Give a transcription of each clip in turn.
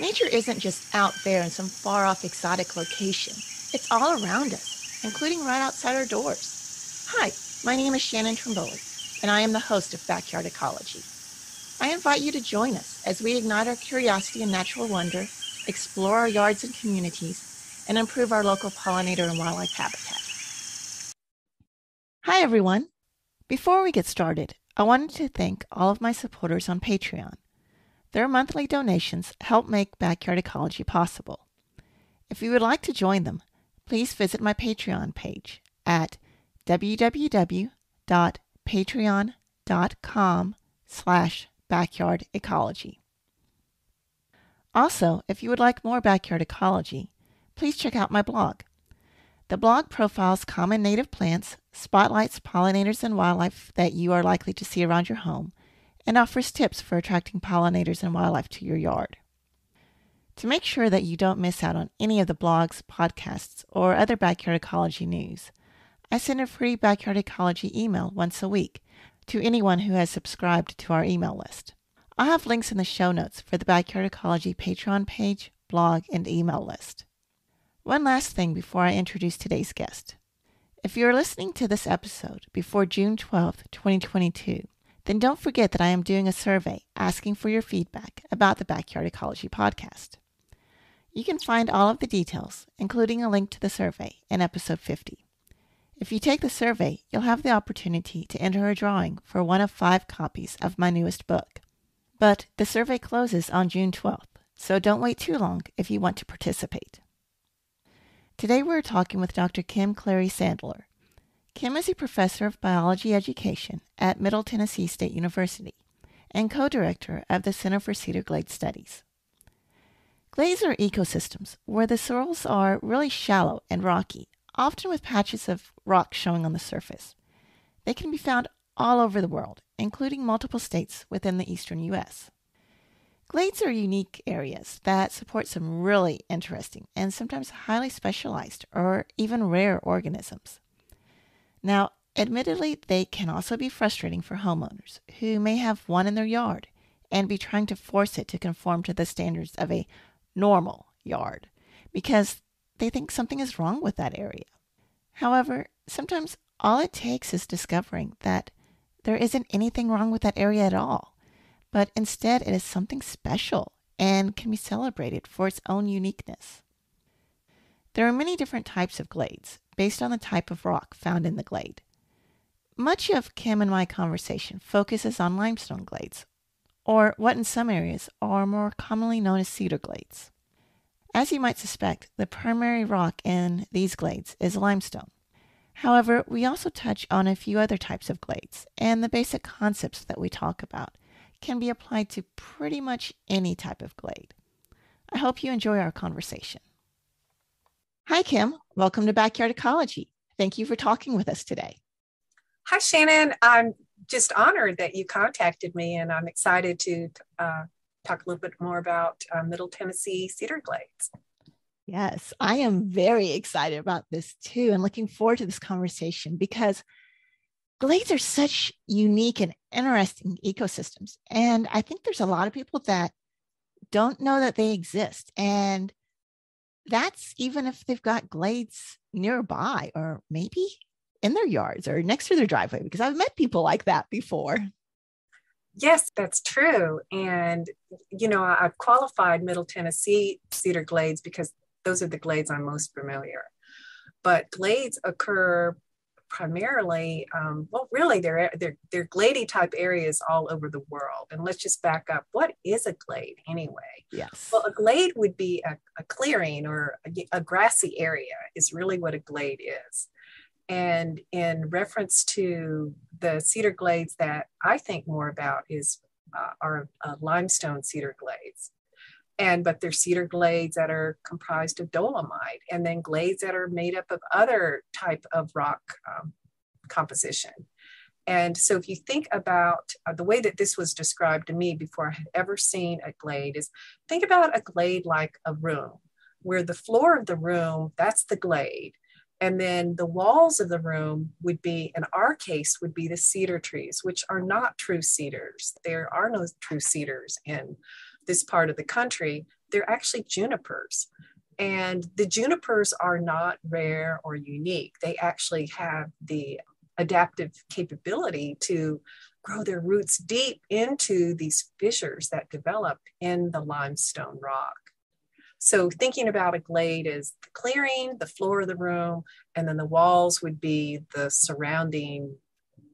Nature isn't just out there in some far off exotic location. It's all around us, including right outside our doors. Hi, my name is Shannon Trimboli, and I am the host of Backyard Ecology. I invite you to join us as we ignite our curiosity and natural wonder, explore our yards and communities, and improve our local pollinator and wildlife habitat. Hi, everyone. Before we get started, I wanted to thank all of my supporters on Patreon. Their monthly donations help make Backyard Ecology possible. If you would like to join them, please visit my Patreon page at www.patreon.com slash backyard ecology. Also, if you would like more backyard ecology, please check out my blog. The blog profiles common native plants, spotlights pollinators and wildlife that you are likely to see around your home, and offers tips for attracting pollinators and wildlife to your yard. To make sure that you don't miss out on any of the blogs, podcasts, or other backyard ecology news, I send a free backyard ecology email once a week to anyone who has subscribed to our email list. I'll have links in the show notes for the Backyard Ecology Patreon page, blog, and email list. One last thing before I introduce today's guest. If you are listening to this episode before June 12, 2022, then don't forget that I am doing a survey asking for your feedback about the Backyard Ecology podcast. You can find all of the details, including a link to the survey, in episode 50. If you take the survey, you'll have the opportunity to enter a drawing for one of five copies of my newest book. But the survey closes on June 12th, so don't wait too long if you want to participate. Today we're talking with Dr. Kim Cleary Sadler. Kim is a professor of biology education at Middle Tennessee State University and co-director of the Center for Cedar Glade Studies. Glades are ecosystems where the soils are really shallow and rocky often with patches of rock showing on the surface. They can be found all over the world, including multiple states within the eastern U.S. Glades are unique areas that support some really interesting and sometimes highly specialized or even rare organisms. Now, admittedly, they can also be frustrating for homeowners who may have one in their yard and be trying to force it to conform to the standards of a normal yard because they think something is wrong with that area. However, sometimes all it takes is discovering that there isn't anything wrong with that area at all, but instead it is something special and can be celebrated for its own uniqueness. There are many different types of glades based on the type of rock found in the glade. Much of Kim and my conversation focuses on limestone glades, or what in some areas are more commonly known as cedar glades. As you might suspect, the primary rock in these glades is limestone. However, we also touch on a few other types of glades, and the basic concepts that we talk about can be applied to pretty much any type of glade. I hope you enjoy our conversation. Hi, Kim. Welcome to Backyard Ecology. Thank you for talking with us today. Hi, Shannon. I'm just honored that you contacted me, and I'm excited to uh, talk a little bit more about uh, Middle Tennessee cedar glades. Yes, I am very excited about this too and looking forward to this conversation because glades are such unique and interesting ecosystems. And I think there's a lot of people that don't know that they exist. And that's even if they've got glades nearby or maybe in their yards or next to their driveway, because I've met people like that before. Yes, that's true. And, you know, I've qualified Middle Tennessee cedar glades because those are the glades I'm most familiar. But glades occur primarily, um, well, really, they're, they're, they're glady type areas all over the world. And let's just back up. What is a glade anyway? Yes. Well, a glade would be a, a clearing or a, a grassy area, is really what a glade is. And in reference to the cedar glades that I think more about is uh, are uh, limestone cedar glades. And but they're cedar glades that are comprised of dolomite, and then glades that are made up of other type of rock um, composition. And so, if you think about uh, the way that this was described to me before I had ever seen a glade, is think about a glade like a room, where the floor of the room, that's the glade, and then the walls of the room would be, in our case, would be the cedar trees, which are not true cedars. There are no true cedars in this part of the country, they're actually junipers. And the junipers are not rare or unique. They actually have the adaptive capability to grow their roots deep into these fissures that develop in the limestone rock. So thinking about a glade as the clearing, the floor of the room, and then the walls would be the surrounding,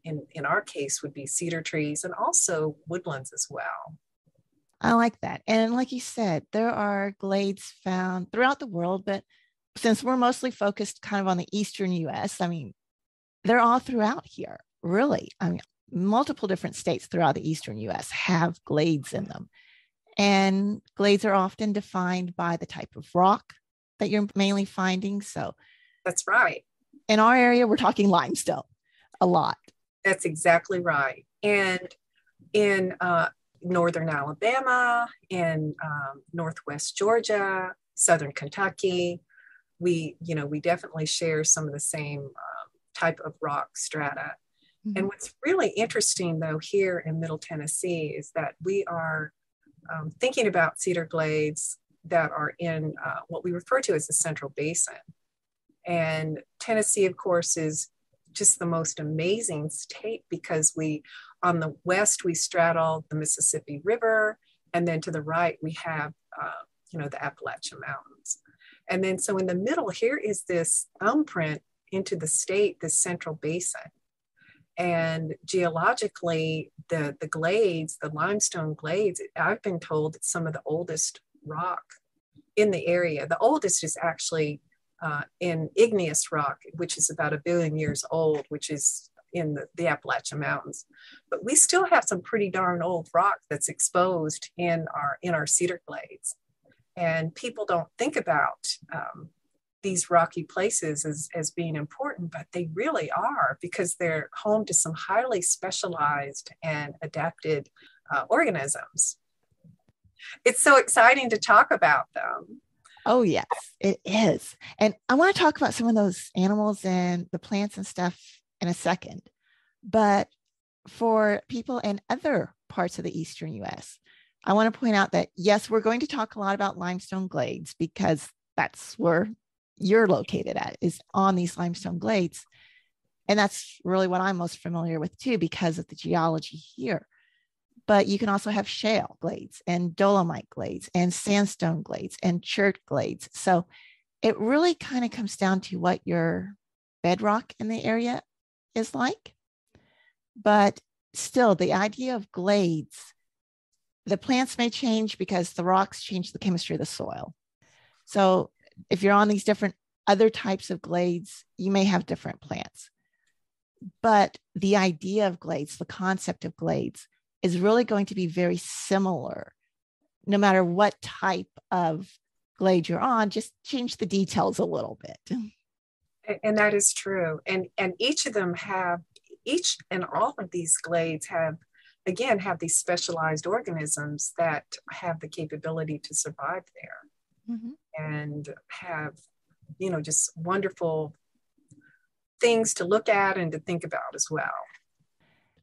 in, in our case, would be cedar trees and also woodlands as well. I like that. And like you said, there are glades found throughout the world, but since we're mostly focused kind of on the eastern US, I mean, they're all throughout here, really. I mean, multiple different states throughout the eastern US have glades in them. And glades are often defined by the type of rock that you're mainly finding. So that's right. In our area, we're talking limestone a lot. That's exactly right. And in uh, northern Alabama, in um, northwest Georgia, southern Kentucky, we, you know, we definitely share some of the same um, type of rock strata. Mm-hmm. And what's really interesting, though, here in Middle Tennessee is that we are um, thinking about cedar glades that are in uh, what we refer to as the Central Basin. And Tennessee, of course, is just the most amazing state because we, on the west, we straddle the Mississippi River, and then to the right, we have, uh, you know, the Appalachian Mountains. And then, so in the middle, here is this thumbprint into the state, this central basin. And geologically, the, the glades, the limestone glades, I've been told some of the oldest rock in the area. The oldest is actually uh, in igneous rock, which is about a billion years old, which is in the, the Appalachian Mountains. But we still have some pretty darn old rock that's exposed in our in our cedar glades, and people don't think about um, these rocky places as, as being important, but they really are because they're home to some highly specialized and adapted uh, organisms. It's so exciting to talk about them. Oh, yes, it is. And I want to talk about some of those animals and the plants and stuff in a second. But for people in other parts of the Eastern US, I want to point out that yes, we're going to talk a lot about limestone glades because that's where you're located at is on these limestone glades. And that's really what I'm most familiar with too, because of the geology here. But you can also have shale glades and dolomite glades and sandstone glades and chert glades. So it really kind of comes down to what your bedrock in the area is like. But still, the idea of glades, the plants may change because the rocks change the chemistry of the soil. So if you're on these different other types of glades, you may have different plants. But the idea of glades, the concept of glades, is really going to be very similar no matter what type of glade you're on, just change the details a little bit. And that is true. And and each of them have each and all of these glades have again have these specialized organisms that have the capability to survive there mm-hmm. and have you know just wonderful things to look at and to think about as well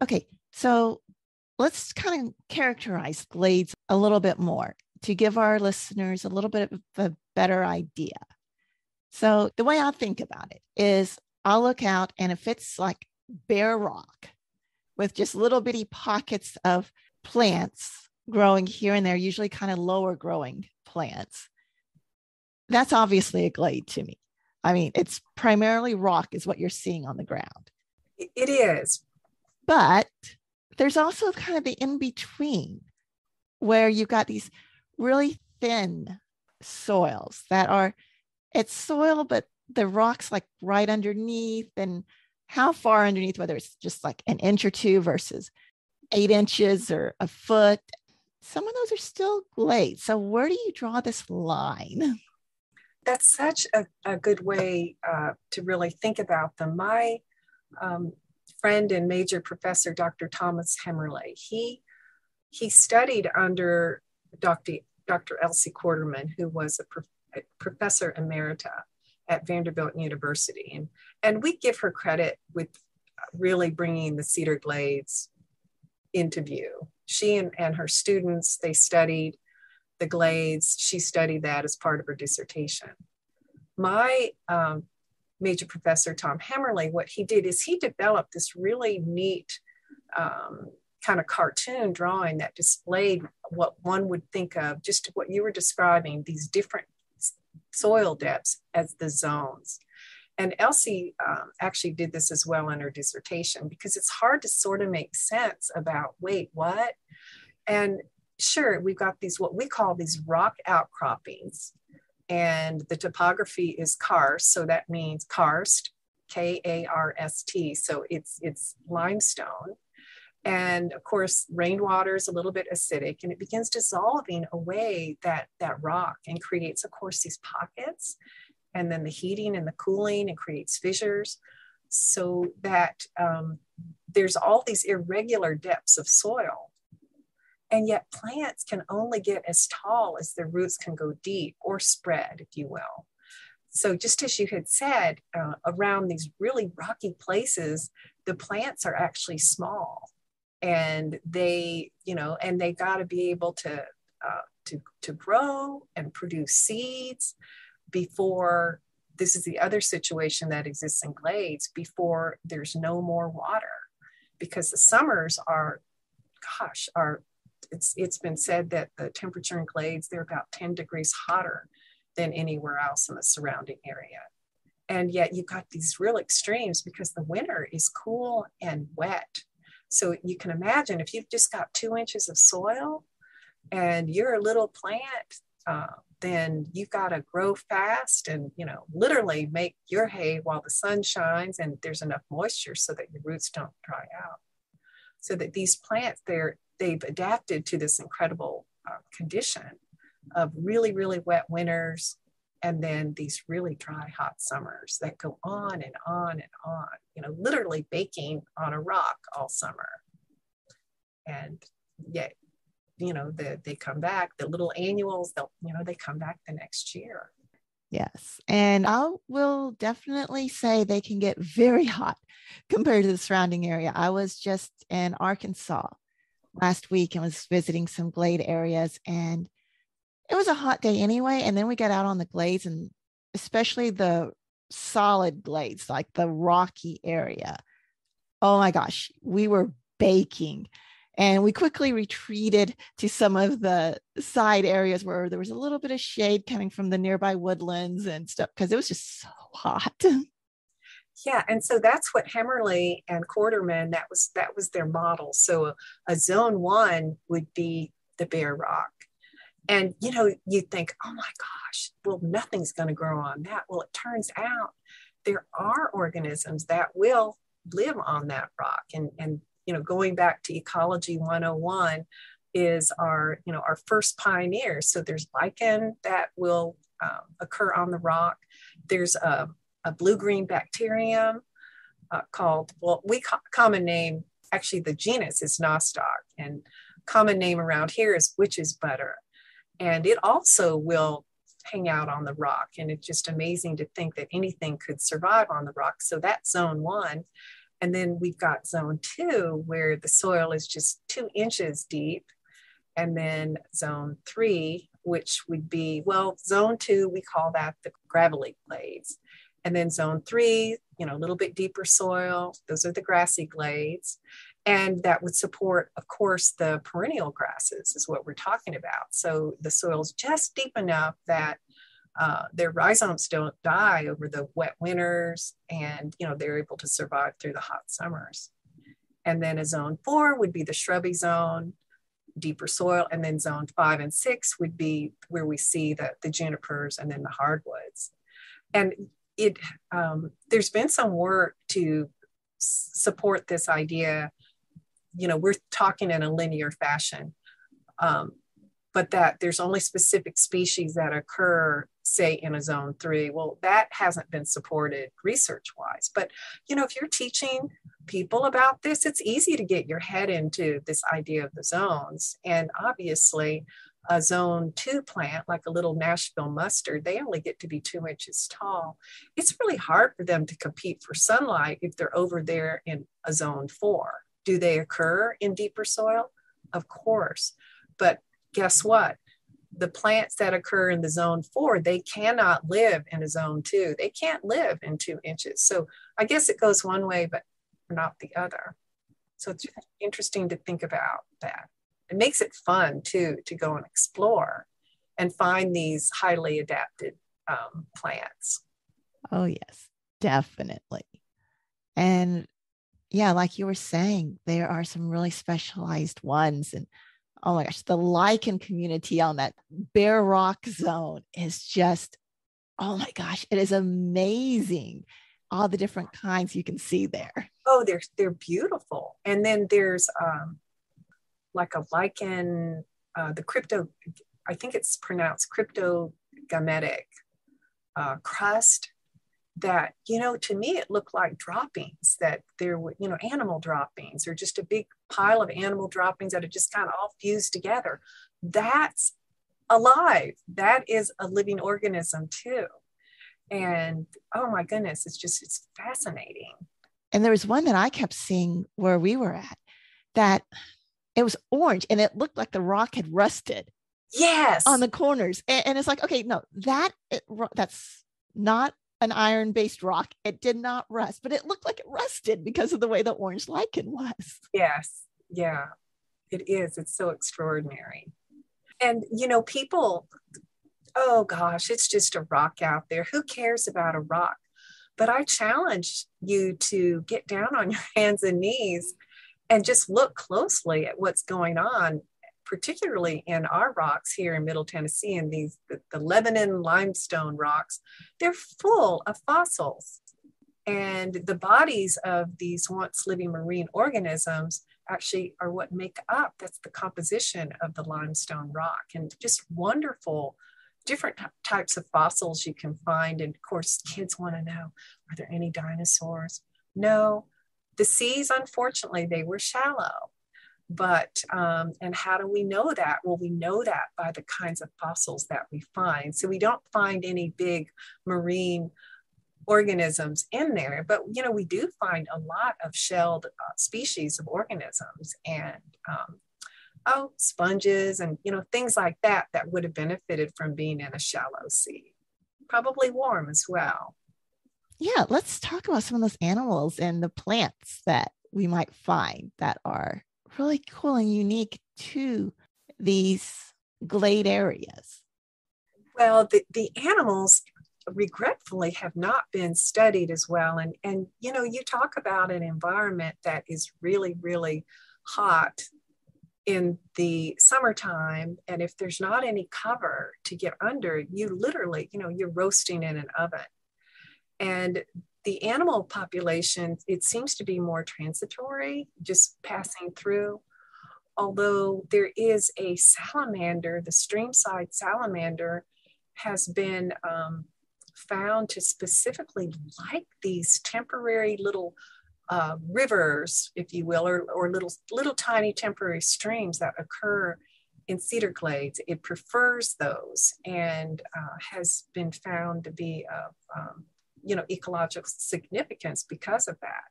okay so let's kind of characterize glades a little bit more to give our listeners a little bit of a better idea so the way i think about it is i'll look out and if it's like bare rock with just little bitty pockets of plants growing here and there, usually kind of lower growing plants. That's obviously a glade to me. I mean, it's primarily rock, is what you're seeing on the ground. It is. But there's also kind of the in between where you've got these really thin soils that are, it's soil, but the rock's like right underneath and how far underneath, whether it's just like an inch or two versus eight inches or a foot. Some of those are still glades. So, where do you draw this line? That's such a, a good way uh, to really think about them. My um, friend and major professor, Dr. Thomas Hemmerly, he he studied under Dr. Dr. Elsie Quarterman, who was a, prof- a professor emerita at Vanderbilt University. And, and we give her credit with really bringing the Cedar Glades into view. She and, and her students, they studied the glades. She studied that as part of her dissertation. My um, major professor, Tom Hemmerly, what he did is he developed this really neat um, kind of cartoon drawing that displayed what one would think of, just what you were describing, these different soil depths as the zones. And Elsie um, actually did this as well in her dissertation because it's hard to sort of make sense about wait, what? And sure, we've got these what we call these rock outcroppings, and the topography is karst, so that means karst, K A R S T. So it's it's limestone. And of course, rainwater is a little bit acidic and it begins dissolving away that, that rock and creates, of course, these pockets. And then the heating and the cooling and creates fissures so that um, there's all these irregular depths of soil. And yet, plants can only get as tall as their roots can go deep or spread, if you will. So, just as you had said, uh, around these really rocky places, the plants are actually small and they you know and they got to be able to uh, to to grow and produce seeds before this is the other situation that exists in glades before there's no more water because the summers are gosh are it's it's been said that the temperature in glades they're about 10 degrees hotter than anywhere else in the surrounding area and yet you've got these real extremes because the winter is cool and wet so you can imagine if you've just got two inches of soil and you're a little plant, uh, then you've got to grow fast and you know literally make your hay while the sun shines and there's enough moisture so that your roots don't dry out. So that these plants, they're they've adapted to this incredible uh, condition of really really wet winters and then these really dry hot summers that go on and on and on you know literally baking on a rock all summer. And yet you know the, they come back the little annuals they'll you know they come back the next year. Yes. And i will definitely say they can get very hot compared to the surrounding area. I was just in arkansas last week and was visiting some glade areas and it was a hot day anyway. And then we got out on the glades and especially the solid glades, like the rocky area. Oh my gosh, we were baking. And we quickly retreated to some of the side areas where there was a little bit of shade coming from the nearby woodlands and stuff because it was just so hot. Yeah, and so that's what Hemmerly and Quarterman that was that was their model. So a, a zone one would be the bare rock and you know, you think, oh my gosh, well, nothing's going to grow on that. Well, it turns out there are organisms that will live on that rock. And and you know, going back to ecology 101 is our you know our first pioneers. So there's lichen that will um, occur on the rock. There's a, a blue-green bacterium uh, called well, we co- common name actually the genus is nostoc, and common name around here is witch's butter and it also will hang out on the rock. And it's just amazing to think that anything could survive on the rock. So that's zone one. And then we've got zone two, where the soil is just two inches deep. And then zone three, which would be, well, zone two, we call that the gravelly glades. And then zone three, you know, a little bit deeper soil, those are the grassy glades. And that would support of course the perennial grasses is what we're talking about. So the soil's just deep enough that uh, their rhizomes don't die over the wet winters and you know they're able to survive through the hot summers. And then a zone four would be the shrubby zone deeper soil. And then zone five and six would be where we see the, the junipers and then the hardwoods. And it um, there's been some work to support this idea you know, we're talking in a linear fashion, um, but that there's only specific species that occur, say, in a zone three. Well, that hasn't been supported research wise. But, you know, if you're teaching people about this, it's easy to get your head into this idea of the zones. And obviously, a zone two plant, like a little Nashville mustard, they only get to be two inches tall. It's really hard for them to compete for sunlight if they're over there in a zone four. Do they occur in deeper soil? Of course. But guess what? the plants that occur in the zone four, they cannot live in a zone two. They can't live in two inches. So I guess it goes one way, but not the other. So it's interesting to think about that. It makes it fun too to go and explore and find these highly adapted um, plants. Oh, yes, definitely. And yeah, like you were saying, there are some really specialized ones. And oh my gosh, the lichen community on that bare rock zone is just, oh my gosh, it is amazing. All the different kinds you can see there. Oh, they're they're beautiful. And then there's um, like a lichen, uh, the crypto, I think it's pronounced cryptogametic uh, crust that you know to me it looked like droppings that there were you know animal droppings or just a big pile of animal droppings that are just kind of all fused together. That's alive. That is a living organism too. And oh my goodness it's just it's fascinating. And there was one that i kept seeing where we were at that it was orange and it looked like the rock had rusted yes on the corners and, and it's like okay no that it, that's not an iron based rock. It did not rust, but it looked like it rusted because of the way the orange lichen was. Yes. Yeah. It is. It's so extraordinary. And, you know, people, oh gosh, it's just a rock out there. Who cares about a rock? But I challenge you to get down on your hands and knees and just look closely at what's going on particularly in our rocks here in Middle Tennessee and these the, the Lebanon limestone rocks, they're full of fossils. And the bodies of these once living marine organisms actually are what make up that's the composition of the limestone rock. And just wonderful different types of fossils you can find. And of course kids want to know are there any dinosaurs? No the seas unfortunately they were shallow. But um, and how do we know that? Well we know that by the kinds of fossils that we find. So we don't find any big marine organisms in there but you know we do find a lot of shelled uh, species of organisms and um, oh sponges and you know things like that that would have benefited from being in a shallow sea. Probably warm as well yeah let's talk about some of those animals and the plants that we might find that are really cool and unique to these glade areas? Well, the, the animals regretfully have not been studied as well. And, and, you know, you talk about an environment that is really, really hot in the summertime. And if there's not any cover to get under, you literally, you know, you're roasting in an oven. And the animal population, it seems to be more transitory, just passing through. Although there is a salamander, the streamside salamander has been um, found to specifically like these temporary little uh, rivers, if you will, or, or little, little tiny temporary streams that occur in cedar glades. It prefers those and uh, has been found to be of um, you know, ecological significance because of that.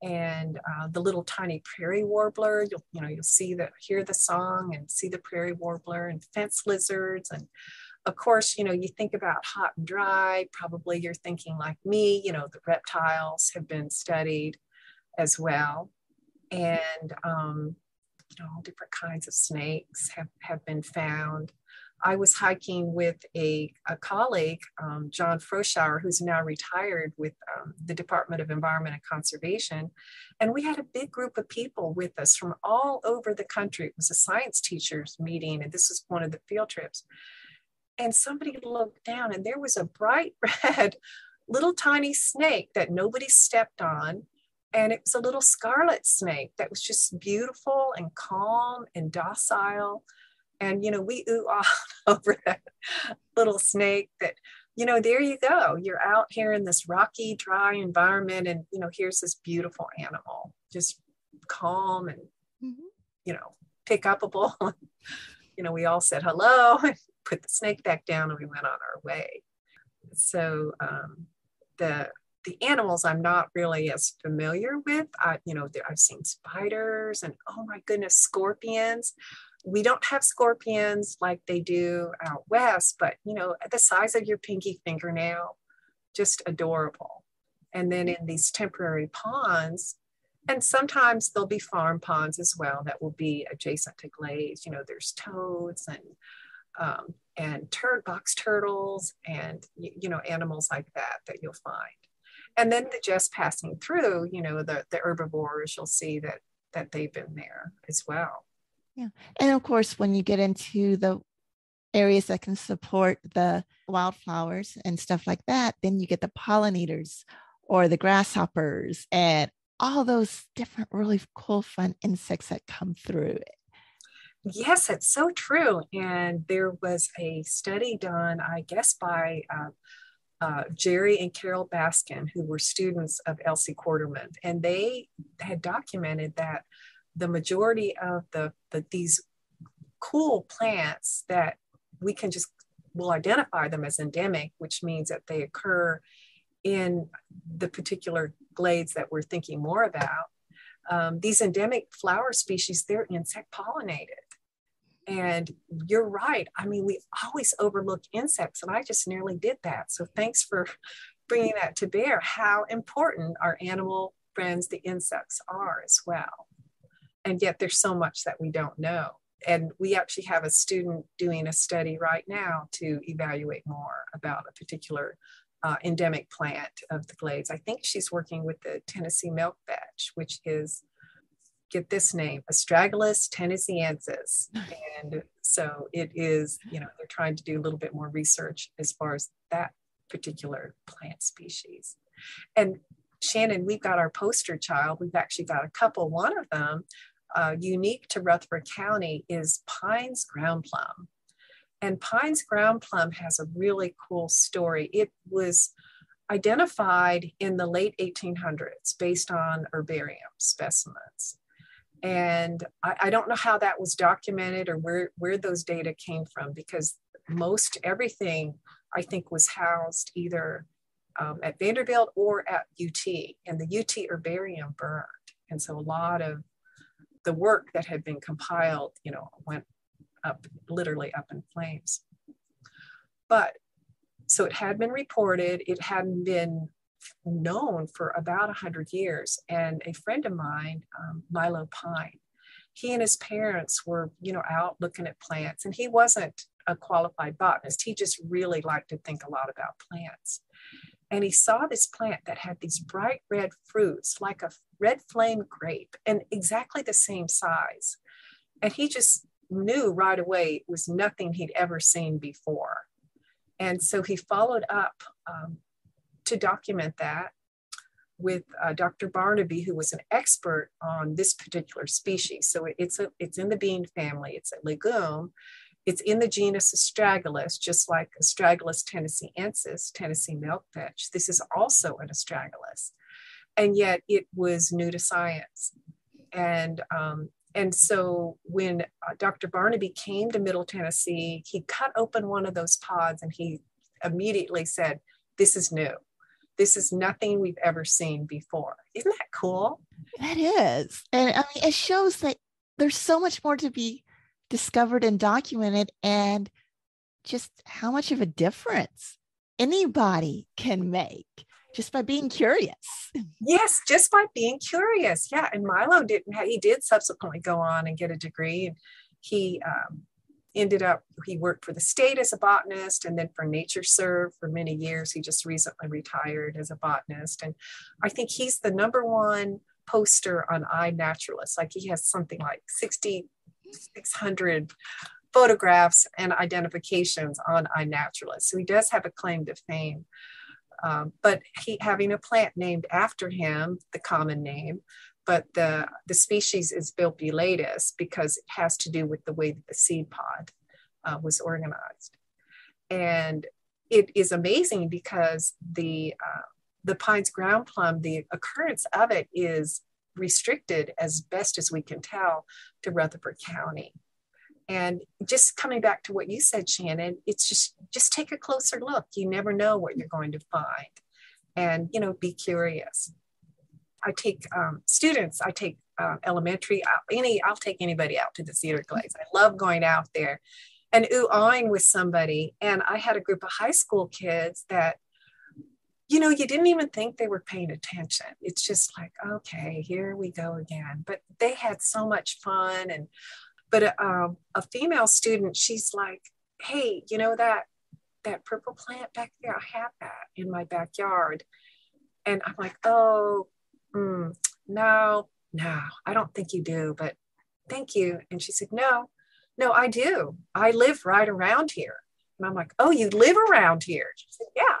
And uh, the little tiny prairie warbler, you'll, you know, you'll see that, hear the song and see the prairie warbler and fence lizards. And of course, you know, you think about hot and dry, probably you're thinking like me, you know, the reptiles have been studied as well. And, um, you know, all different kinds of snakes have, have been found. I was hiking with a, a colleague, um, John Froschauer, who's now retired with um, the Department of Environment and Conservation. And we had a big group of people with us from all over the country. It was a science teachers meeting, and this was one of the field trips. And somebody looked down, and there was a bright red little tiny snake that nobody stepped on. And it was a little scarlet snake that was just beautiful and calm and docile and you know we ooh ah over that little snake that you know there you go you're out here in this rocky dry environment and you know here's this beautiful animal just calm and mm-hmm. you know pick upable you know we all said hello and put the snake back down and we went on our way so um, the the animals I'm not really as familiar with. I, you know, I've seen spiders and oh my goodness, scorpions. We don't have scorpions like they do out west, but you know, at the size of your pinky fingernail, just adorable. And then in these temporary ponds, and sometimes there'll be farm ponds as well that will be adjacent to glades. You know, there's toads and um, and turd box turtles and you know animals like that that you'll find. And then the just passing through, you know, the the herbivores, you'll see that that they've been there as well. Yeah. And of course, when you get into the areas that can support the wildflowers and stuff like that, then you get the pollinators or the grasshoppers and all those different really cool fun insects that come through yes it's so true. And there was a study done i guess by uh, uh, Jerry and Carol Baskin, who were students of Elsie Quarterman, and they had documented that the majority of the, the these cool plants that we can just will identify them as endemic, which means that they occur in the particular glades that we're thinking more about. Um, these endemic flower species, they're insect pollinated. And you're right. I mean, we always overlook insects, and I just nearly did that. So thanks for bringing that to bear how important our animal friends, the insects, are as well. And yet there's so much that we don't know. And we actually have a student doing a study right now to evaluate more about a particular uh, endemic plant of the glades. I think she's working with the Tennessee milk vetch, which is get this name, Astragalus tennesseensis. And so it is, you know, they're trying to do a little bit more research as far as that particular plant species. And Shannon, we've got our poster child. We've actually got a couple. One of them, uh, unique to Rutherford County, is Pyne's ground plum. And Pyne's ground plum has a really cool story. It was identified in the late 1800s based on herbarium specimens. And I, I, don't know how that was documented or where, where those data came from because most everything I think was housed either um, at Vanderbilt or at UT, and the UT herbarium burned. And so a lot of the work that had been compiled, you know, went up, literally up in flames. But so it had been reported, it hadn't been known for about 100 years. And a friend of mine, um, Milo Pyne, he and his parents were, you know, out looking at plants, and he wasn't a qualified botanist. He just really liked to think a lot about plants. And he saw this plant that had these bright red fruits, like a red flame grape, and exactly the same size. And he just knew right away it was nothing he'd ever seen before. And so he followed up um, to document that with uh, Dr. Barneby, who was an expert on this particular species. So it's a it's in the bean family. It's a legume. It's in the genus Astragalus, just like Astragalus tennesseensis, Tennessee milkvetch. This is also an Astragalus, and yet it was new to science. And um, and so when uh, Dr. Barneby came to Middle Tennessee, he cut open one of those pods and he immediately said, This is new. This is nothing we've ever seen before. Isn't that cool? That is. And I mean, it shows that there's so much more to be discovered and documented, and just how much of a difference anybody can make just by being curious. Yes, just by being curious. Yeah, and Milo didn't. Have, he did subsequently go on and get a degree, and he um, ended up. He worked for the state as a botanist, and then for NatureServe for many years. He just recently retired as a botanist, and I think he's the number one poster on iNaturalist. Like he has something like sixty six hundred photographs and identifications on iNaturalist. So he does have a claim to fame. Um, but he having a plant named after him, the common name, but the, the species is bibullatus because it has to do with the way that the seed pod uh, was organized. And it is amazing because the, uh, the Pyne's ground plum, the occurrence of it is restricted as best as we can tell to Rutherford County. And just coming back to what you said, Shannon, it's just just take a closer look. You never know what you're going to find, and you know, be curious. I take um, students. I take uh, elementary, any, I'll take anybody out to the Cedar Glades. I love going out there and ooh-ahing with somebody. And I had a group of high school kids that, you know, you didn't even think they were paying attention. It's just like, okay, here we go again. But they had so much fun. And, but um, a female student, she's like, hey, you know that that purple plant back there? I have that in my backyard. And I'm like, oh, mm, no, no, I don't think you do, but thank you. And she said, no, no, I do. I live right around here. And I'm like, oh, you live around here? She said, yeah.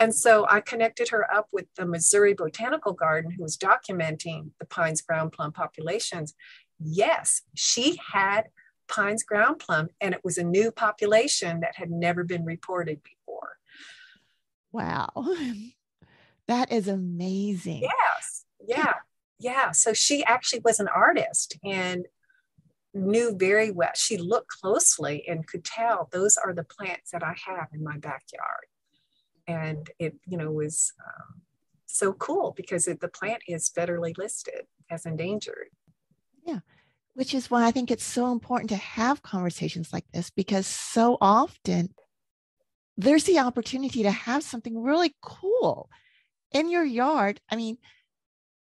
And so I connected her up with the Missouri Botanical Garden, who was documenting the Pyne's ground plum populations. Yes, she had Pyne's ground plum, and it was a new population that had never been reported before. Wow. That is amazing. Yes. Yeah. Yeah. So she actually was an artist and knew very well. She looked closely and could tell those are the plants that I have in my backyard. And it, you know, was um, so cool because it, the plant is federally listed as endangered. Yeah which is why I think it's so important to have conversations like this because so often there's the opportunity to have something really cool in your yard. I mean,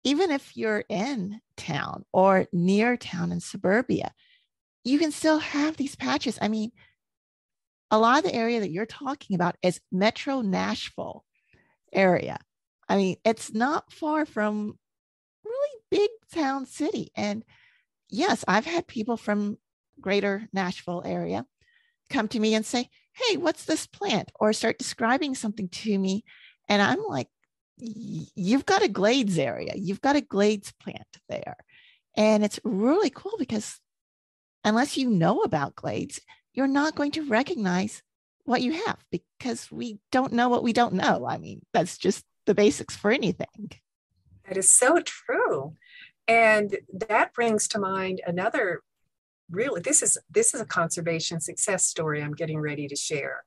even if you're in town or near town in suburbia, you can still have these patches. I mean, a lot of the area that you're talking about is Metro Nashville area. I mean, it's not far from really big town city. And yes, I've had people from greater Nashville area come to me and say, Hey, what's this plant? Or start describing something to me. And I'm like, You've got a glades area, you've got a glades plant there. And it's really cool because unless you know about glades, you're not going to recognize what you have because we don't know what we don't know. I mean, that's just the basics for anything. That is so true and that brings to mind another really this is this is a conservation success story i'm getting ready to share.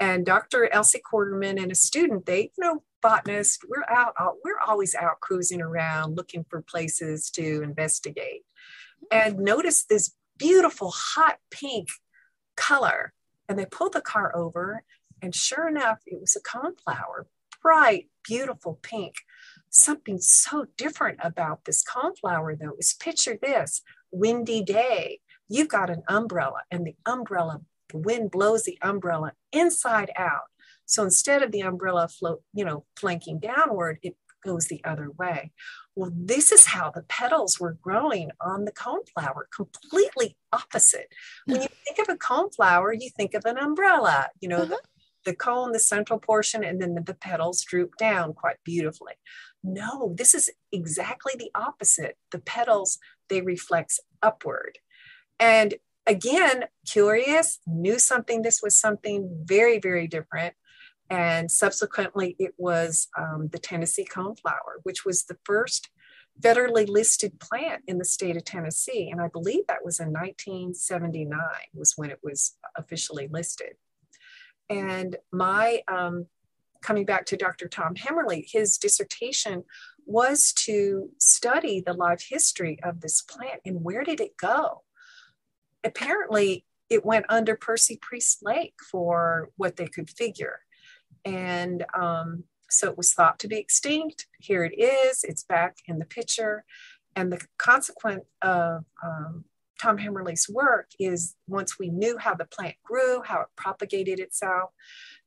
And dr elsie quarterman and a student they you know botanists we're out we're always out cruising around looking for places to investigate. And notice this beautiful hot pink color. And they pulled the car over and sure enough it was a coneflower bright beautiful pink something so different about this coneflower though is picture this windy day. You've got an umbrella and the umbrella the wind blows the umbrella inside out. So instead of the umbrella float you know flanking downward it goes the other way. Well this is how the petals were growing on the coneflower completely opposite. When you think of a coneflower you think of an umbrella. You know uh-huh. the, the cone, the central portion, and then the, the petals droop down quite beautifully. No, this is exactly the opposite. The petals, they reflect upward. And again, curious, knew something, this was something very, very different. And subsequently, it was um, the Tennessee coneflower, which was the first federally listed plant in the state of Tennessee. And I believe that was in 1979 was when it was officially listed. And my um, coming back to Dr. Tom Hemmerly, his dissertation was to study the life history of this plant and where did it go? Apparently, it went under Percy Priest Lake for what they could figure. And um, so it was thought to be extinct. Here it is, it's back in the picture. And the consequence of um, Tom Hemmerly's work is once we knew how the plant grew, how it propagated itself,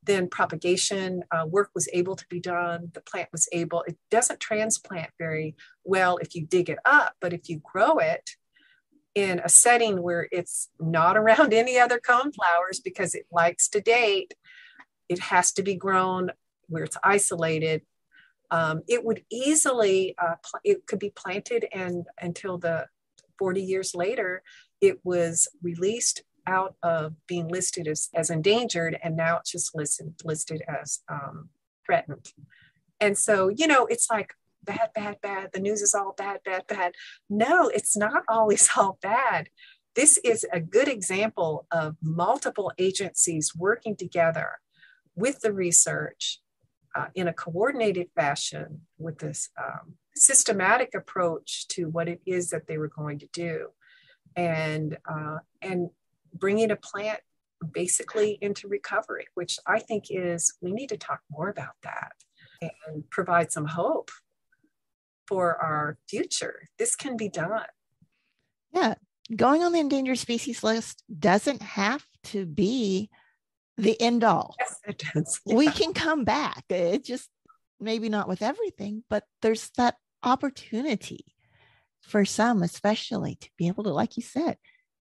then propagation uh, work was able to be done. The plant was able, it doesn't transplant very well if you dig it up, but if you grow it in a setting where it's not around any other coneflowers because it likes to date, it has to be grown where it's isolated. Um, it would easily, uh, it could be planted and until the 40 years later, it was released out of being listed as, as endangered and now it's just listed, listed as um, threatened. And so, you know, it's like bad, bad, bad. The news is all bad, bad, bad. No, it's not always all bad. This is a good example of multiple agencies working together with the research uh, in a coordinated fashion with this um, systematic approach to what it is that they were going to do. And uh, and bringing a plant basically into recovery which i think is we need to talk more about that and provide some hope for our future. This can be done. Yeah. Going on the endangered species list doesn't have to be the end all. Yes it does. Yeah. we can come back. It just maybe not with everything but there's that opportunity for some, especially to be able to, like you said,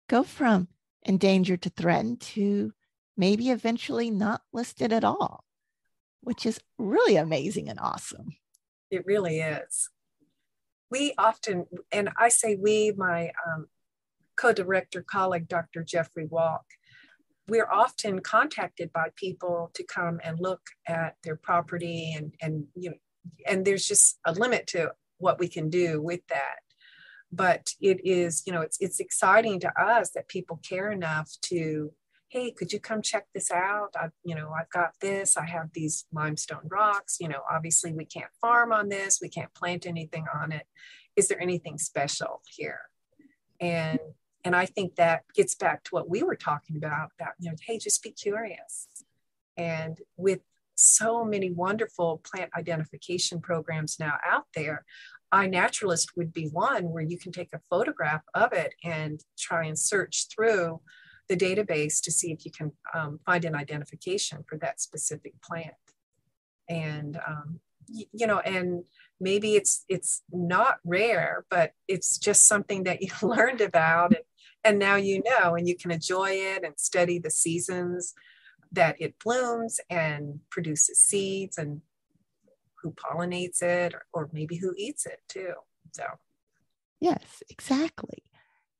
go from endangered to threatened to maybe eventually not listed at all, which is really amazing and awesome. It really is. We often, and I say we, my um, co director colleague, Dr. Jeffrey Walck, we're often contacted by people to come and look at their property and and you know and there's just a limit to what we can do with that. But it is you know it's it's exciting to us that people care enough to hey could you come check this out? I you know i've got this. I have these limestone rocks. You know obviously we can't farm on this. We can't plant anything on it. Is there anything special here? And and i think that gets back to what we were talking about about you know hey just be curious. And with so many wonderful plant identification programs now out there. iNaturalist would be one where you can take a photograph of it and try and search through the database to see if you can um, find an identification for that specific plant. And um, you know, and maybe it's it's not rare, but it's just something that you learned about, and, and now you know, and you can enjoy it and study the seasons that it blooms and produces seeds and who pollinates it or, or maybe who eats it too. So, yes, exactly.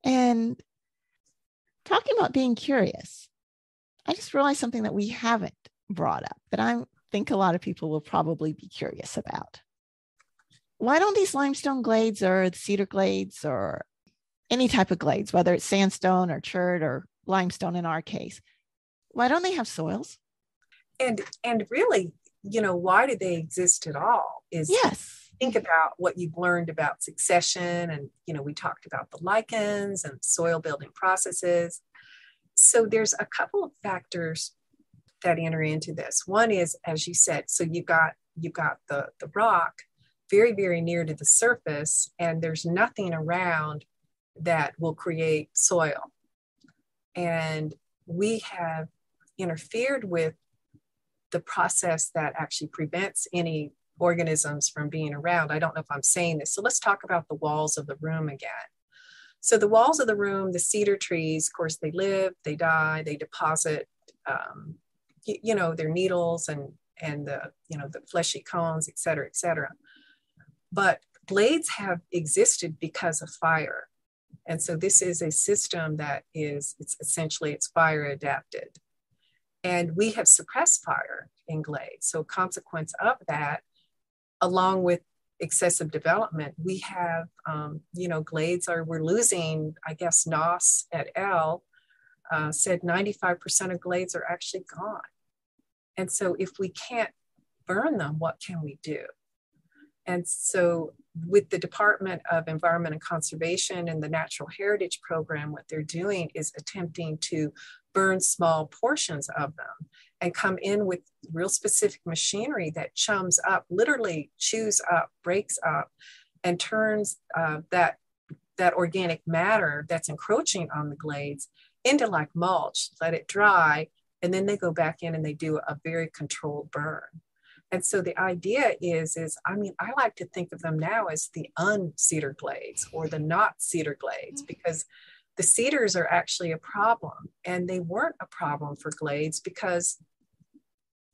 And talking about being curious, I just realized something that we haven't brought up that I think a lot of people will probably be curious about. Why don't these limestone glades or cedar glades or any type of glades, whether it's sandstone or chert or limestone in our case, why don't they have soils? And and really, you know, why do they exist at all? Is yes. Think about what you've learned about succession, and you know, we talked about the lichens and soil building processes. So there's a couple of factors that enter into this. One is, as you said, so you got you got the the rock very very near to the surface, and there's nothing around that will create soil. And we have interfered with the process that actually prevents any organisms from being around. I don't know if I'm saying this. So let's talk about the walls of the room again. So the walls of the room, the cedar trees, of course, they live, they die, they deposit, um, you, know, their needles and and the you know the fleshy cones, et cetera, et cetera. But glades have existed because of fire, and so this is a system that is it's essentially it's fire adapted. And we have suppressed fire in glades. So, consequence of that, along with excessive development, we have, um, you know, glades are, we're losing, I guess, Noss et al. Uh, said 95% of glades are actually gone. And so, if we can't burn them, what can we do? And so, with the Department of Environment and Conservation and the Natural Heritage Program, what they're doing is attempting to burn small portions of them and come in with real specific machinery that chums up, literally chews up, breaks up, and turns uh, that that organic matter that's encroaching on the glades into like mulch, let it dry, and then they go back in and they do a very controlled burn. And so the idea is, is I mean, I like to think of them now as the uncedar glades or the not cedar glades mm-hmm. because the cedars are actually a problem. And they weren't a problem for glades because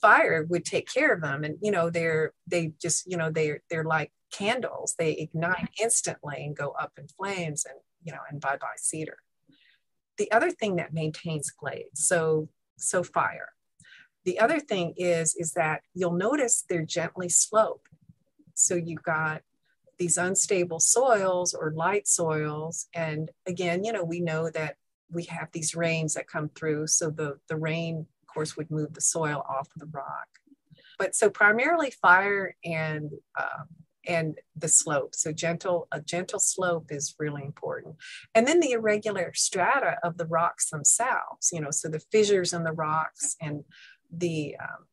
fire would take care of them. And you know they're they just you know they're they're like candles. They ignite instantly and go up in flames and you know and bye bye cedar. The other thing that maintains glades so so fire the other thing is is that you'll notice they're gently sloped so you've got these unstable soils or light soils. And again, you know, we know that we have these rains that come through. So the, the rain, of course, would move the soil off of the rock. But so primarily fire and um, and the slope. So gentle, a gentle slope is really important. And then the irregular strata of the rocks themselves, you know, so the fissures in the rocks and the, um,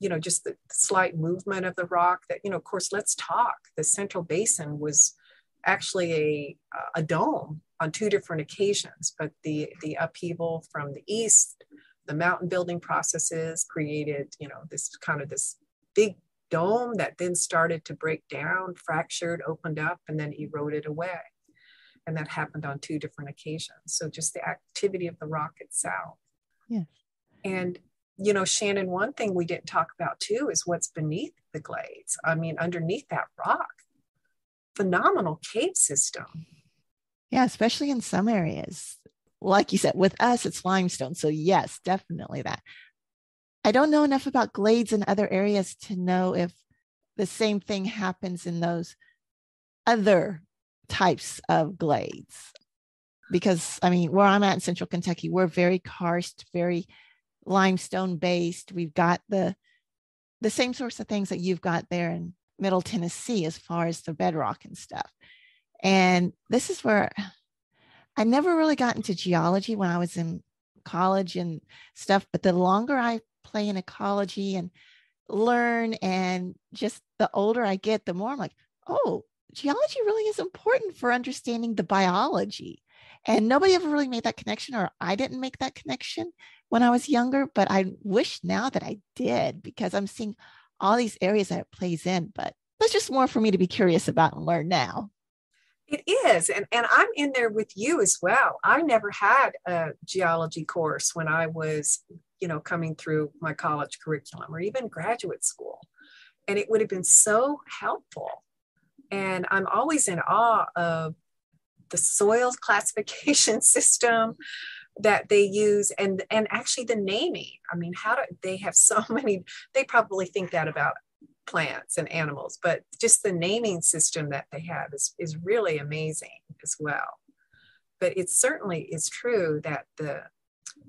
you know, just the slight movement of the rock that, you know, of course, let's talk. The central basin was actually a, a dome on two different occasions, but the, the upheaval from the east, the mountain building processes created, you know, this kind of this big dome that then started to break down, fractured, opened up, and then eroded away. And that happened on two different occasions. So just the activity of the rock itself. Yes. And, you know, Shannon, one thing we didn't talk about too is what's beneath the glades. I mean, underneath that rock, phenomenal cave system. Yeah, especially in some areas. Like you said, with us, it's limestone. So, yes, definitely that. I don't know enough about glades in other areas to know if the same thing happens in those other types of glades. Because, I mean, where I'm at in central Kentucky, we're very karst, very limestone based. We've got the the same sorts of things that you've got there in middle Tennessee as far as the bedrock and stuff. And this is where I never really got into geology when I was in college and stuff, but the longer I play in ecology and learn. And just the older I get, the more I'm like, oh, geology really is important for understanding the biology. And nobody ever really made that connection, or I didn't make that connection when I was younger, but I wish now that I did because I'm seeing all these areas that it plays in. But that's just more for me to be curious about and learn now. It is. And, and I'm in there with you as well. I never had a geology course when I was you know, coming through my college curriculum or even graduate school. And it would have been so helpful. And I'm always in awe of the soils classification system that they use and and actually the naming. I mean how do they have so many they probably think that about plants and animals but just the naming system that they have is, is really amazing as well. But it certainly is true that the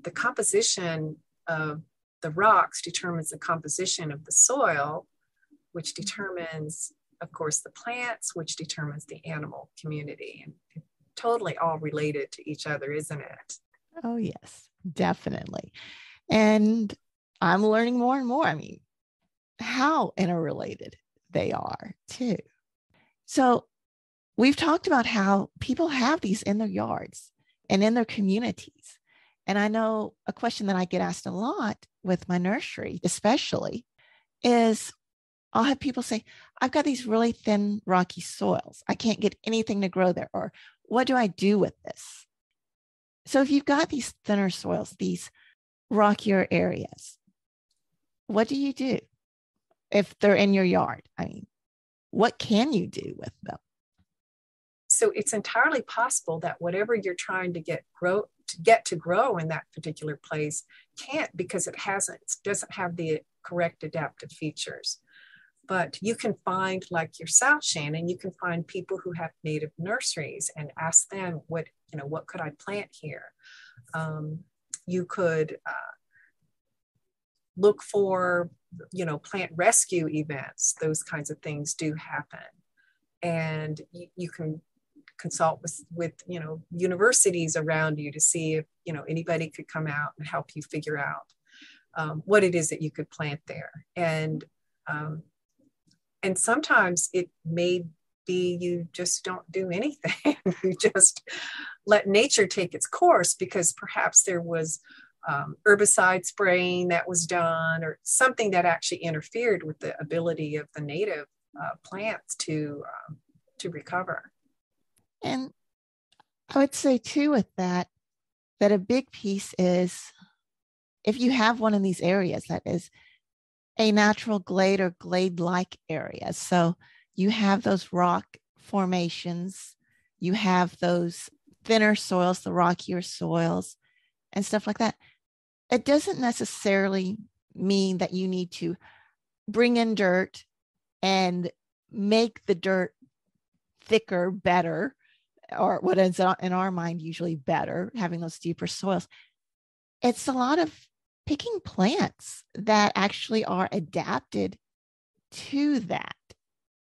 the composition of the rocks determines the composition of the soil, which determines, of course, the plants, which determines the animal community. And totally all related to each other, isn't it? Oh, yes, definitely. And I'm learning more and more. I mean, how interrelated they are, too. So, we've talked about how people have these in their yards and in their communities. And I know a question that I get asked a lot with my nursery, especially, is I'll have people say, I've got these really thin, rocky soils. I can't get anything to grow there. Or what do I do with this? So if you've got these thinner soils, these rockier areas, what do you do if they're in your yard? I mean, what can you do with them? So it's entirely possible that whatever you're trying to get grow to get to grow in that particular place can't because it hasn't doesn't have the correct adaptive features but you can find like yourself shannon you can find people who have native nurseries and ask them what you know what could i plant here? Um, you could uh, look for you know plant rescue events. Those kinds of things do happen. And you, you can consult with with you know universities around you to see if you know anybody could come out and help you figure out um, what it is that you could plant there. And um, and sometimes it may be you just don't do anything. You just let nature take its course because perhaps there was um, herbicide spraying that was done or something that actually interfered with the ability of the native uh, plants to um, to recover. And I would say too with that, that a big piece is if you have one in these areas that is a natural glade or glade like area. So you have those rock formations, you have those thinner soils, the rockier soils, and stuff like that. It doesn't necessarily mean that you need to bring in dirt and make the dirt thicker, better or what is in our mind usually better, having those deeper soils. It's a lot of picking plants that actually are adapted to that.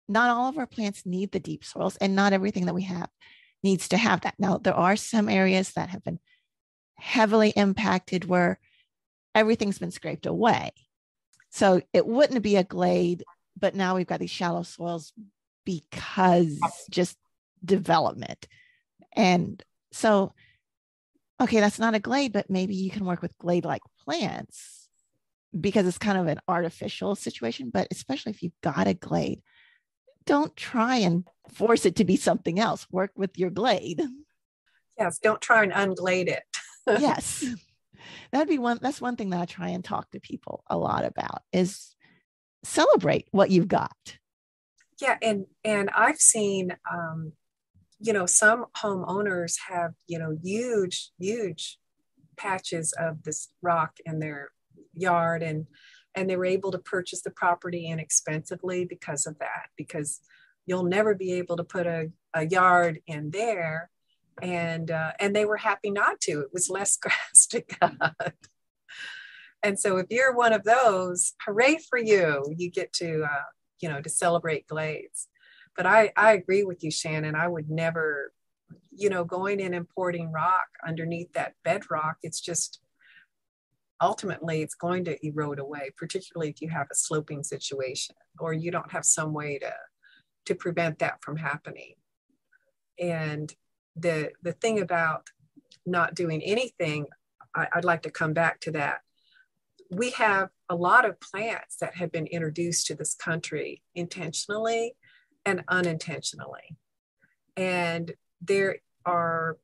not all of our plants need the deep soils, and not everything that we have needs to have that. Now, there are some areas that have been heavily impacted where everything's been scraped away. So it wouldn't be a glade, but now we've got these shallow soils because just development. And so, okay, that's not a glade, but maybe you can work with glade like plants because it's kind of an artificial situation. But especially if you've got a glade, don't try and force it to be something else. Work with your glade. Yes, don't try and unglade it. yes. That'd be one that's one thing that I try and talk to people a lot about is celebrate what you've got. Yeah, and and I've seen um you know some homeowners have you know huge huge patches of this rock in their yard and and they were able to purchase the property inexpensively because of that because you'll never be able to put a, a yard in there. And uh, and they were happy not to it was less grass to cut. And so if you're one of those hooray for you you get to uh, you know to celebrate glades. But i i agree with you shannon i would never you know going in and importing rock underneath that bedrock it's just ultimately it's going to erode away particularly if you have a sloping situation or you don't have some way to to prevent that from happening. And the the thing about not doing anything I, i'd like to come back to that. We have a lot of plants that have been introduced to this country intentionally and unintentionally. And there are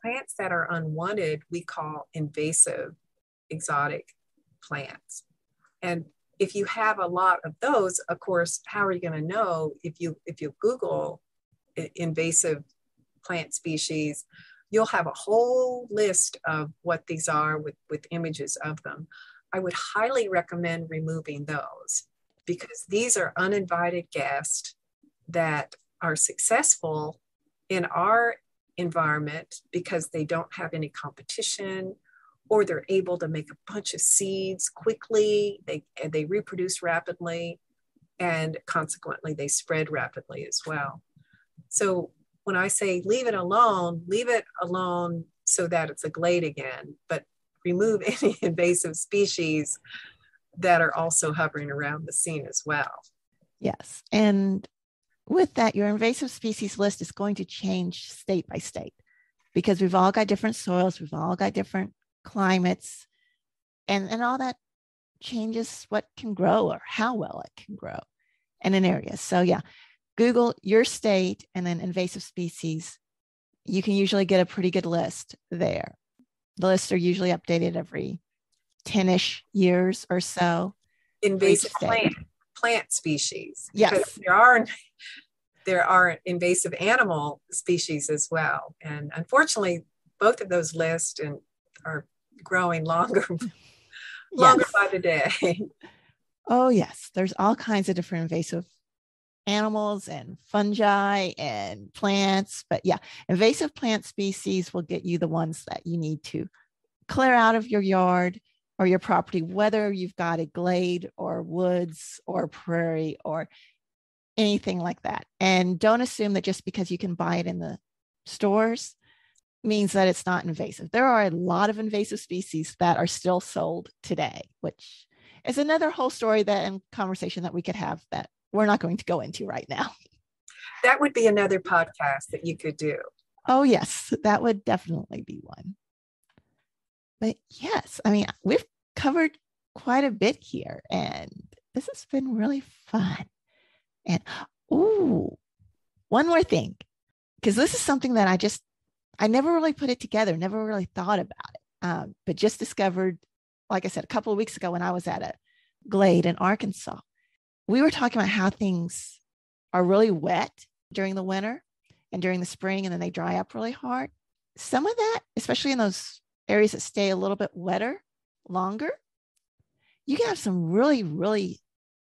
plants that are unwanted we call invasive exotic plants. And if you have a lot of those, of course, how are you going to know if you if you Google invasive plant species, you'll have a whole list of what these are with, with images of them. I would highly recommend removing those because these are uninvited guests that are successful in our environment because they don't have any competition or they're able to make a bunch of seeds quickly. They, they reproduce rapidly, and consequently, they spread rapidly as well. So when I say leave it alone, leave it alone so that it's a glade again, but remove any invasive species that are also hovering around the scene as well. Yes. And with that, your invasive species list is going to change state by state because we've all got different soils, we've all got different climates, and, and all that changes what can grow or how well it can grow in an area. So, yeah, Google your state and then invasive species. You can usually get a pretty good list there. The lists are usually updated every 10 ish years or so. Invasive plant, plant species. Yes. There are there are invasive animal species as well. And unfortunately, both of those lists and are growing longer longer yes. by the day. Oh yes, there's all kinds of different invasive animals and fungi and plants, but yeah, invasive plant species will get you the ones that you need to clear out of your yard or your property, whether you've got a glade or woods or prairie or anything like that. And don't assume that just because you can buy it in the stores means that it's not invasive. There are a lot of invasive species that are still sold today, which is another whole story that and conversation that we could have that we're not going to go into right now. That would be another podcast that you could do. Oh, yes, that would definitely be one. But yes, I mean, we've covered quite a bit here, and this has been really fun. And oh, one more thing, because this is something that I just I never really put it together, never really thought about it, um, but just discovered, like I said, a couple of weeks ago when I was at a glade in Arkansas, we were talking about how things are really wet during the winter and during the spring, and then they dry up really hard. Some of that, especially in those areas that stay a little bit wetter longer, you can have some really, really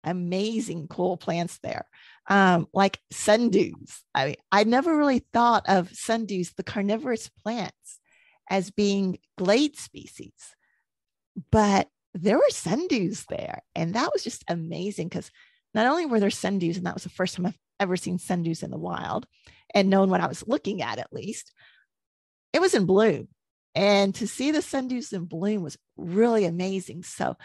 amazing cool plants there um, like sundews. I mean, I never really thought of sundews, the carnivorous plants, as being glade species, but there were sundews there. And that was just amazing because not only were there sundews, and that was the first time I've ever seen sundews in the wild and known what I was looking at, at least, it was in bloom. And to see the sundews in bloom was really amazing. So,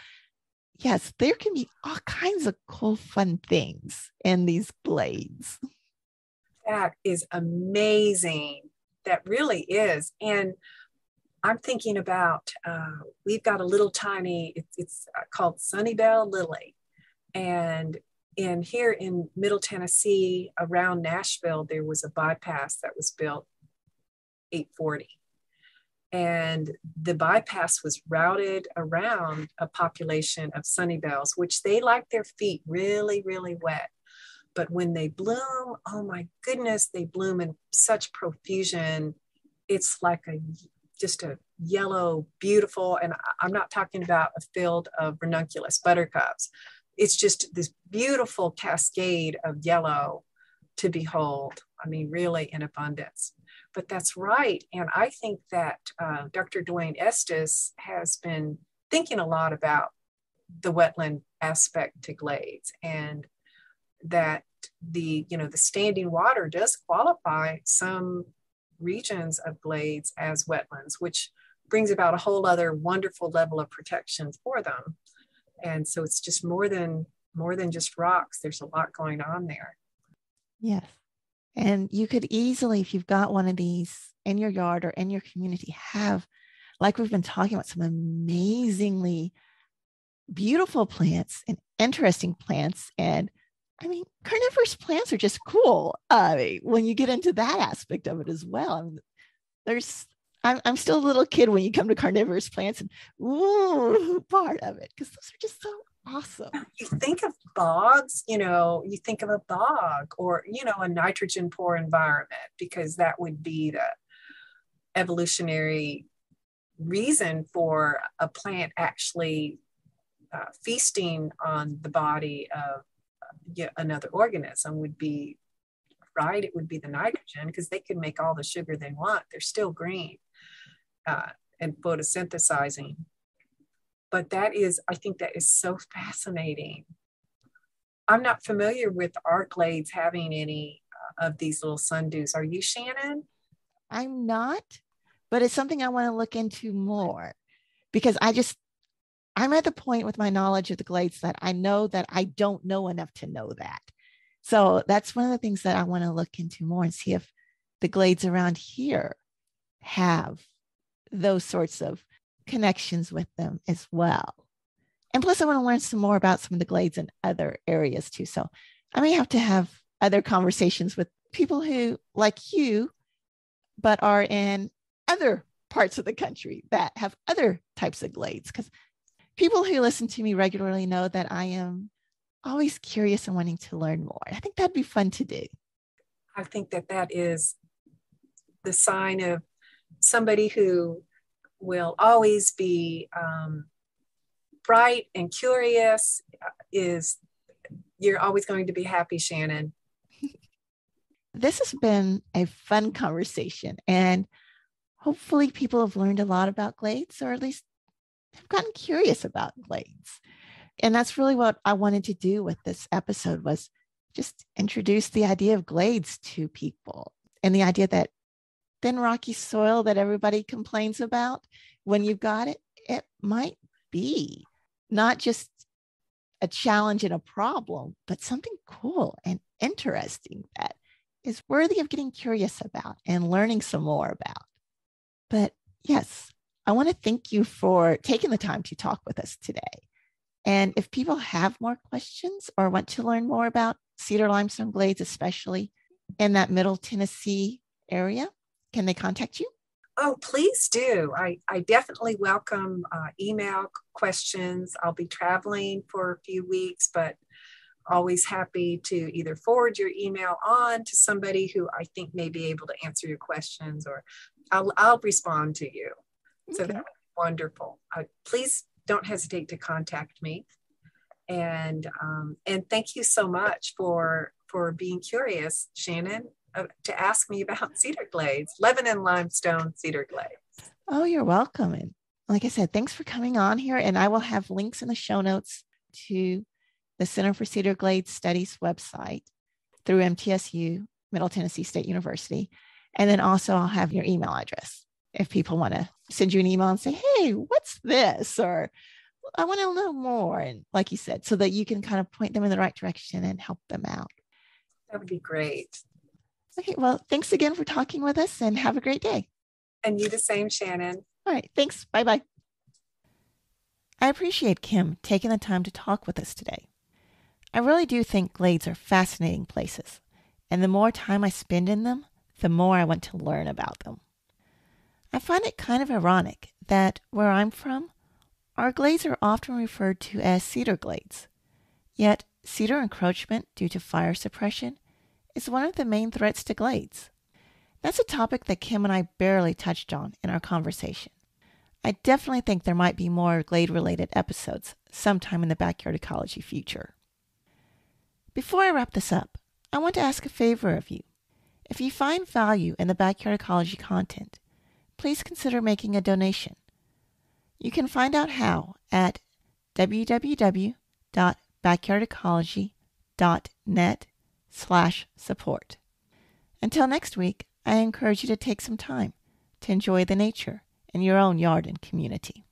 yes, there can be all kinds of cool, fun things in these glades. That is amazing. That really is. And I'm thinking about uh, we've got a little tiny, it's, it's uh, called Sunnybell Lily. And in here in Middle Tennessee, around Nashville, there was a bypass that was built 840. And the bypass was routed around a population of sunnybells, which they like their feet really, really wet. But when they bloom, oh my goodness, they bloom in such profusion. It's like a just a yellow, beautiful, and I'm not talking about a field of ranunculus buttercups. It's just this beautiful cascade of yellow to behold. I mean, really in abundance. But that's right. And I think that uh, Dr. Dwayne Estes has been thinking a lot about the wetland aspect to glades and that the you know the standing water does qualify some regions of glades as wetlands, which brings about a whole other wonderful level of protection for them. And so it's just more than more than just rocks. There's a lot going on there. Yes. And you could easily, if you've got one of these in your yard or in your community, have, like we've been talking about, some amazingly beautiful plants and interesting plants and I mean, carnivorous plants are just cool. Uh, when you get into that aspect of it as well, I mean, there's I'm, I'm still a little kid when you come to carnivorous plants and ooh, part of it because those are just so awesome. You think of bogs, you know, you think of a bog or you know a nitrogen poor environment because that would be the evolutionary reason for a plant actually uh, feasting on the body of another organism would be right it would be the nitrogen because they can make all the sugar they want they're still green uh, and photosynthesizing but that is i think that is so fascinating. I'm not familiar with our glades having any uh, of these little sundews are you shannon? I'm not but it's something i want to look into more because i just I'm at the point with my knowledge of the glades that I know that I don't know enough to know that. So that's one of the things that I want to look into more and see if the glades around here have those sorts of connections with them as well. And plus, I want to learn some more about some of the glades in other areas too. So I may have to have other conversations with people who, like you, but are in other parts of the country that have other types of glades because people who listen to me regularly know that I am always curious and wanting to learn more. I think that'd be fun to do. I think that that is the sign of somebody who will always be um, bright and curious is you're always going to be happy shannon this has been a fun conversation and hopefully people have learned a lot about glades or at least have gotten curious about glades. And that's really what I wanted to do with this episode was just introduce the idea of glades to people and the idea that thin rocky soil that everybody complains about when you've got it, it might be not just a challenge and a problem, but something cool and interesting that is worthy of getting curious about and learning some more about. But yes, I want to thank you for taking the time to talk with us today. And if people have more questions or want to learn more about cedar limestone glades, especially in that middle Tennessee area, can they contact you? Oh, please do. I, I definitely welcome uh, email questions. I'll be traveling for a few weeks, but always happy to either forward your email on to somebody who I think may be able to answer your questions or I'll, I'll respond to you. So okay. wonderful. Uh, please don't hesitate to contact me. And um, and thank you so much for for being curious, Shannon, Uh, to ask me about cedar glades, Lebanon limestone cedar glades. Oh, you're welcome. And like I said, thanks for coming on here. And I will have links in the show notes to the Center for Cedar Glades Studies website through MTSU, Middle Tennessee State University. And then also, I'll have your email address if people want to send you an email and say, hey, what's this? Or I want to know more. And like you said, so that you can kind of point them in the right direction and help them out. That would be great. Okay. Well, thanks again for talking with us and have a great day. And you the same, Shannon. All right. Thanks. Bye bye. I appreciate Kim taking the time to talk with us today. I really do think glades are fascinating places, and the more time I spend in them, the more I want to learn about them. I find it kind of ironic that where I'm from, our glades are often referred to as cedar glades. Yet, cedar encroachment due to fire suppression is one of the main threats to glades. That's a topic that Kim and I barely touched on in our conversation. I definitely think there might be more glade related episodes sometime in the backyard ecology future. Before I wrap this up, I want to ask a favor of you. If you find value in the backyard ecology content, please consider making a donation. You can find out how at www.backyardecology.net slash support. Until next week, I encourage you to take some time to enjoy the nature in your own yard and community.